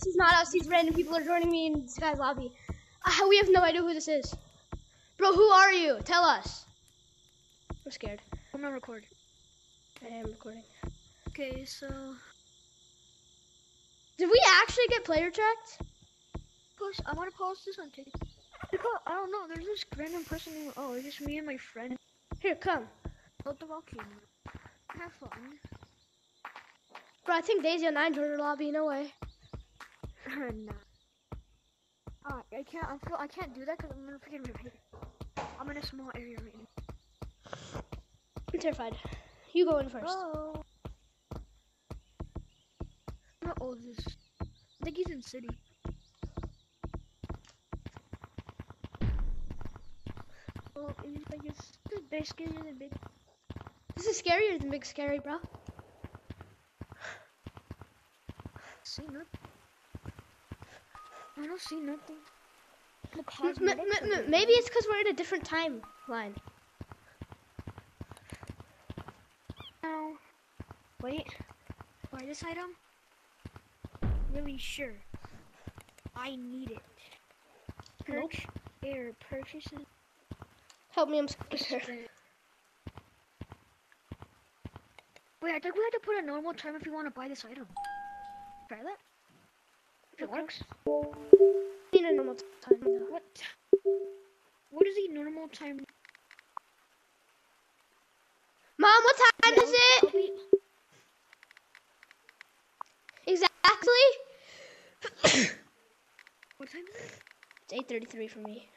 us. He's not us. These random people are joining me in this guy's lobby. Uh, we have no idea who this is. Bro, who are you? Tell us. I'm scared. I'm not recording. I am recording. Okay, so Did we actually get player checked? post. I want to post this on TikTok. Because I don't know. There's this random person named. Oh, it's just me and my friend Here, come. at the volcano. Have fun. Bro, I think Daisy and I joined our lobby. No way. Nah. Uh, I can't. I feel. I can't do that because I'm gonna freaking repeat. I'm in a small area right now. I'm terrified. You go in first. Bro. How old is this? I think he's in city. Well, he's like it's the big scarier than big. This is scarier than Big Scary, bro. See nothing. I don't see nothing. M- m- are m- good, maybe it's because we're in a different timeline. Ow. Wait. Buy this item? Really sure. I need it. Nope. Perch air purchases. Help me, I'm scared. Wait, I think we have to put a normal time if we want to buy this item. Try that. It works. need a normal time. What? What is the normal time? Mom, what time Yeah, is it? be- Exactly? What time is it? It's 8.33 for me.